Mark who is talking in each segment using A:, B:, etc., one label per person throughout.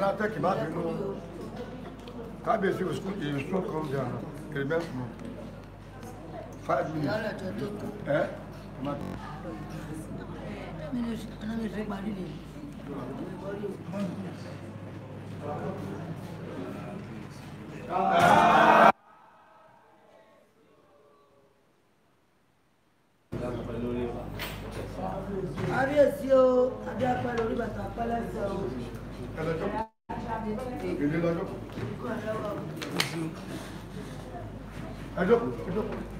A: Anlatır ki bak bunu.
B: Kaybesi uskun uskun konacağını. Kelimes mi?
A: Five minutes. Eh? Ama... Minutes. Ana bir şey bari değil. Ah! Arias, eu abri a palavra para falar sobre. Ẹ jókòó, ẹ jókòó.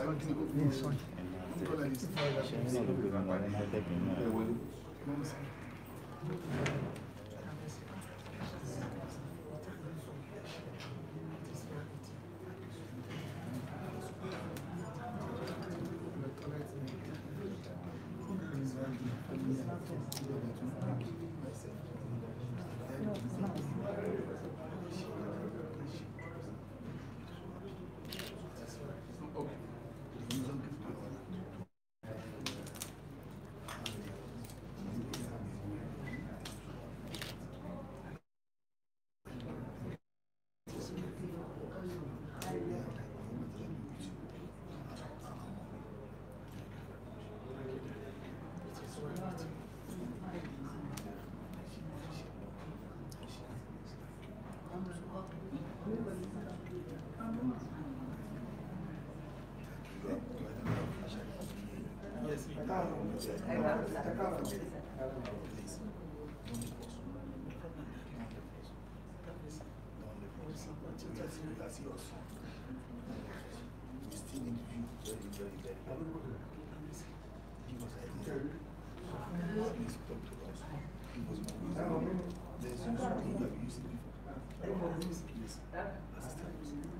A: Thank
B: you. Thank you very, very, very,